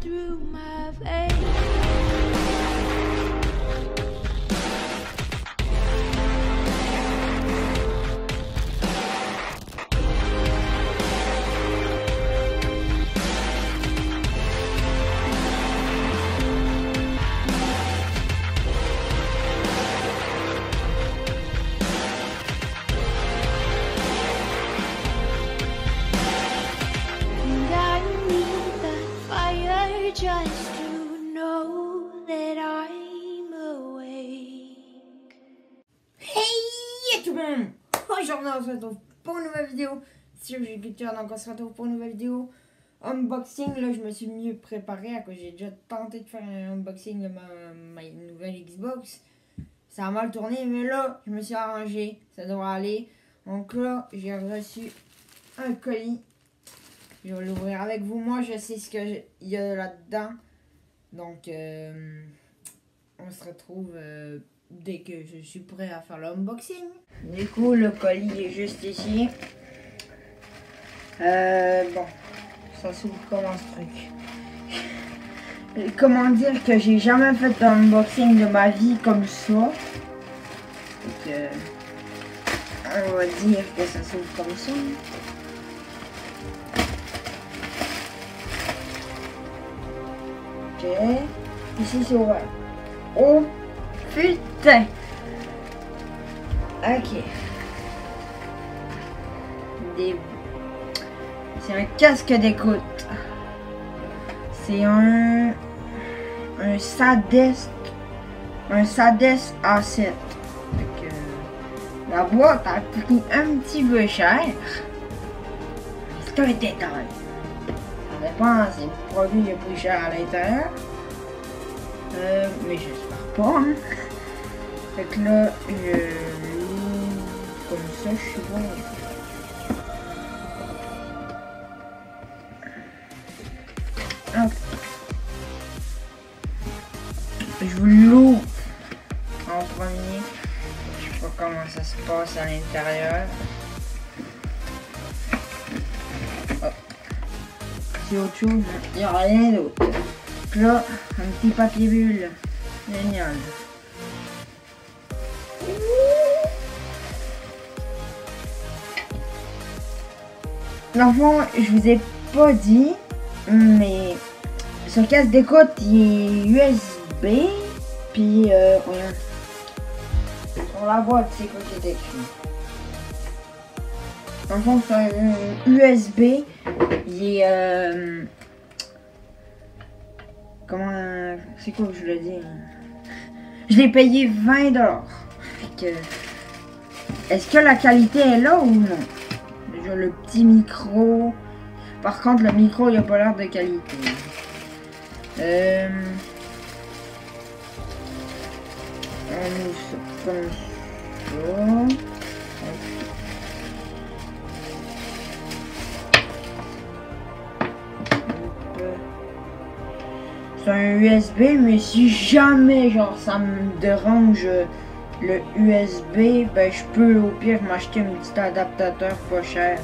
through my Hey tout le monde Aujourd'hui on se retrouve pour une nouvelle vidéo sur Culture, donc on se retrouve pour une nouvelle vidéo unboxing. Là je me suis mieux préparé à cause j'ai déjà tenté de faire un unboxing de ma, ma nouvelle Xbox. Ça a mal tourné mais là je me suis arrangé, ça devrait aller. Donc là j'ai reçu un colis. Je vais l'ouvrir avec vous. Moi je sais ce qu'il y a là-dedans. Donc euh, on se retrouve euh, dès que je suis prêt à faire l'unboxing. Du coup, le colis est juste ici. Euh, bon, ça s'ouvre comment ce truc? Comment dire que j'ai jamais fait d'unboxing de ma vie comme ça? On va dire que ça s'ouvre comme ça. Ok, ici c'est ouvert. Oh putain Ok. C'est un casque d'écoute. C'est un... Un Sadest... Un Sadest A7. Fait que, La boîte a pris un petit peu cher. C'est un détail. Ça dépend si le produit est plus cher à l'intérieur. Euh, mais j'espère pas. Fait que là, je comme ça, je pas. Hop. Je vous l'ouvre en premier. Je sais pas comment ça se passe à l'intérieur. C'est autre chose, il n'y a rien d'autre. Là, un petit papier bulle. Génial. Dans le fond, je vous ai pas dit, mais ce casque d'écoute, il est USB. Puis, euh, regarde. Sur la boîte, c'est quoi qui est écrit. Dans le fond, c'est un USB. Il est. Euh, comment. C'est quoi que je le dis Je l'ai payé 20 dollars. Fait que. Est-ce que la qualité est là ou non? Déjà le petit micro. Par contre, le micro, il a pas l'air de qualité. Euh... On. Un USB, mais si jamais genre ça me dérange le USB, ben je peux au pire m'acheter un petit adaptateur pas cher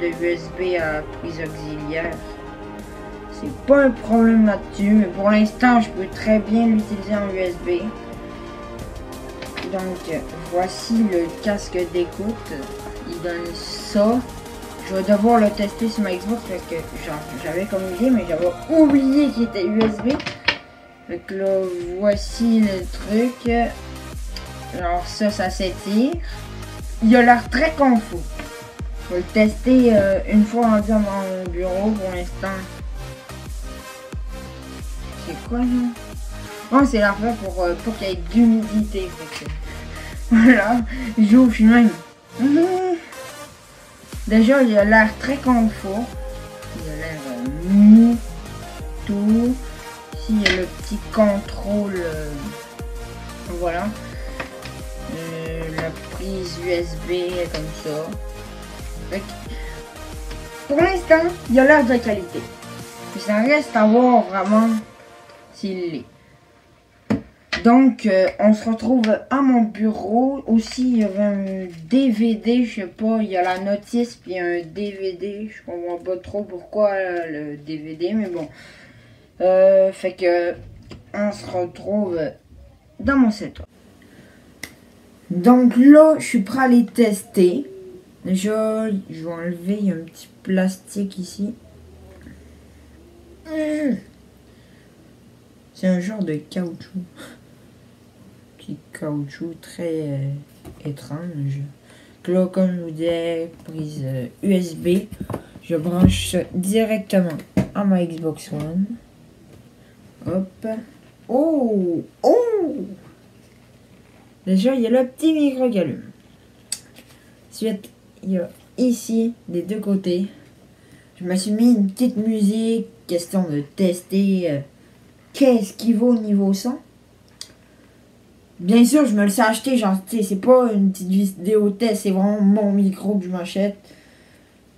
de USB à prise auxiliaire. C'est pas un problème là-dessus, mais pour l'instant je peux très bien l'utiliser en USB. Donc voici le casque d'écoute. Il donne ça. Je vais devoir le tester sur ma Xbox parce que j'avais comme idée, mais j'avais oublié qu'il était USB. Fait que là, voici le truc. Alors ça, ça s'étire. Il a l'air très confort. Je vais le tester euh, une fois rendu dans mon bureau pour l'instant. C'est quoi là? Oh, c'est l'affaire pour, euh, pour qu'il y ait d'humidité. Voilà, je suis même. Déjà, il a l'air très confort. Il a l'air euh, mou, tout. Ici, il y a le petit contrôle. euh, voilà. Euh, la prise USB comme ça. Pour l'instant, il a l'air de qualité. Mais ça reste à voir vraiment s'il l'est. Donc, euh, on se retrouve à mon bureau. Aussi, il y avait un DVD, je sais pas, il y a la notice, puis un DVD. Je comprends pas trop pourquoi euh, le DVD, mais bon. Euh, fait que on se retrouve dans mon setup. Donc là, je suis prêt à les tester. Déjà, je vais enlever, il y a un petit plastique ici. Hum. C'est un genre de caoutchouc. Petit caoutchouc très euh, étrange. Là, comme je vous disais, prise USB. Euh, je branche directement à ma Xbox One. Hop. Oh! Oh! Déjà, il y a le petit micro qui allume. Il y a ici, des deux côtés, je me suis mis une petite musique, question de tester euh, qu'est-ce qui vaut au niveau son. Bien sûr, je me le suis acheté, genre, sais, c'est pas une petite vidéo test, c'est vraiment mon micro que je m'achète.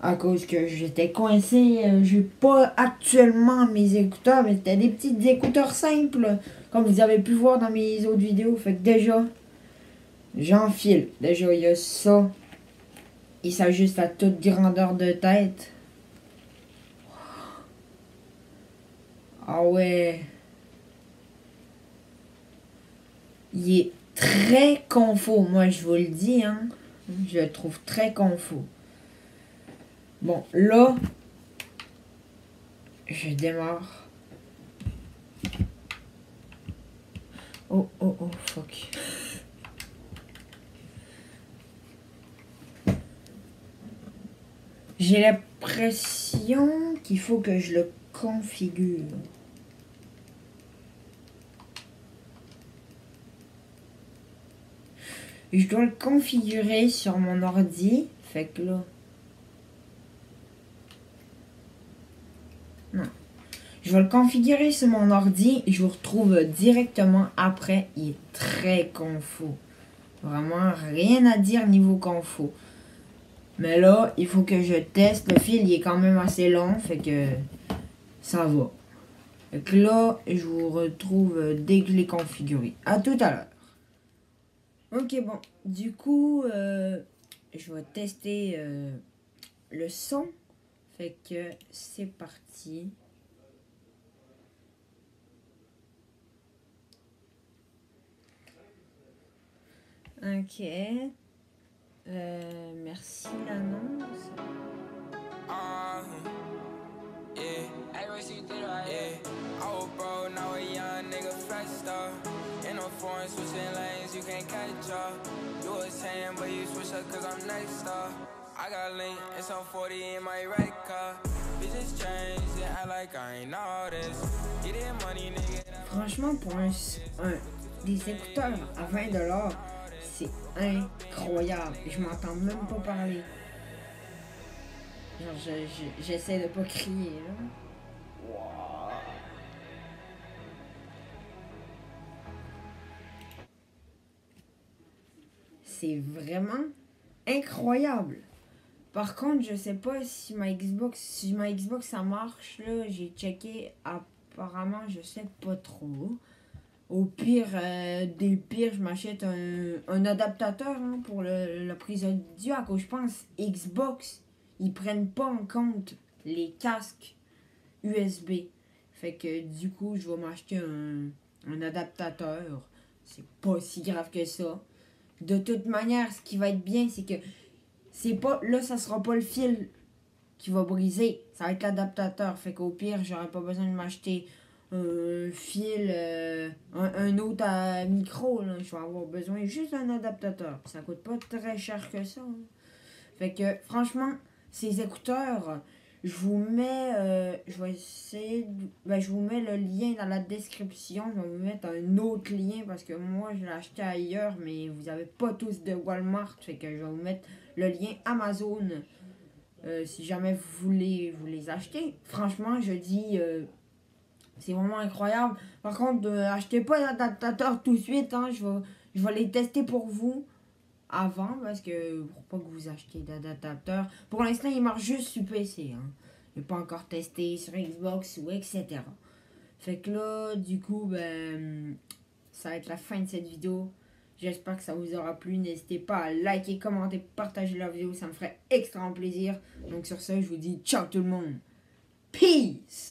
À cause que j'étais coincé, euh, j'ai pas actuellement mes écouteurs, mais c'était des petits écouteurs simples, comme vous avez pu voir dans mes autres vidéos. Fait que déjà, j'enfile. Déjà, il y a ça. Il s'ajuste à toute grandeur de tête. Ah ouais. Il est très confort, moi je vous le dis, hein. Je le trouve très confort. Bon, là, je démarre. Oh, oh, oh, fuck. J'ai l'impression qu'il faut que je le configure. Je dois le configurer sur mon ordi. Fait que là... Non. Je vais le configurer sur mon ordi je vous retrouve directement après. Il est très confus. Vraiment rien à dire niveau confus. Mais là, il faut que je teste. Le fil, il est quand même assez long, fait que ça va. Que là, je vous retrouve dès que je l'ai configuré. À tout à l'heure. Ok, bon. Du coup, euh, je vais tester euh, le son. Fait que c'est parti. Ok. Euh, merci l'annonce. Yeah. Yeah. I was broke, now a young nigga flexed up. In no foreign switching lanes, you can't catch up. You was saying, but you switch up cause I'm next up. I got link and some 40 in my right car. Bitches change, they act like I ain't know this. Get it money, nigga. Franchement, pour un, des écouteurs à 20$, c'est incroyable. Je m'entends même pas parler. Genre, j'essaie je, de pas crier. C'est vraiment incroyable. Par contre, je sais pas si ma Xbox, si ma Xbox ça marche là, j'ai checké apparemment, je sais pas trop. Au pire euh, des pires, je m'achète un, adaptateur hein, pour le, la prise audio. À cause je pense Xbox, ils prennent pas en compte les casques USB. Fait que du coup, je vais m'acheter un, un adaptateur. C'est pas si grave que ça. De toute manière, ce qui va être bien, c'est que c'est pas. Là, ça sera pas le fil qui va briser. Ça va être l'adaptateur. Fait qu'au pire, j'aurais pas besoin de m'acheter un fil, euh, un, autre micro. Là. Je vais avoir besoin juste d'un adaptateur. Ça coûte pas très cher que ça. Hein. Fait que franchement, ces écouteurs, je vous mets, euh, ben, je vous mets le lien dans la description. Je vais vous mettre un autre lien parce que moi je l'ai acheté ailleurs, mais vous avez pas tous de Walmart. Fait que je vais vous mettre le lien Amazon. Euh, si jamais vous voulez vous les acheter. Franchement, je dis c'est vraiment incroyable. Par contre, achetez pas l'adaptateur tout de suite. Hein. Je vais les tester pour vous avant parce que pour pas que vous achetiez d'adaptateur. Pour l'instant, il marche juste sur PC. Hein. Je n'ai pas encore testé sur Xbox ou etc. Fait que là, du coup, ben, ça va être la fin de cette vidéo. J'espère que ça vous aura plu. N'hésitez pas à liker, commenter, partager la vidéo. Ça me ferait extrêmement plaisir. Donc sur ce, je vous dis ciao tout le monde. Peace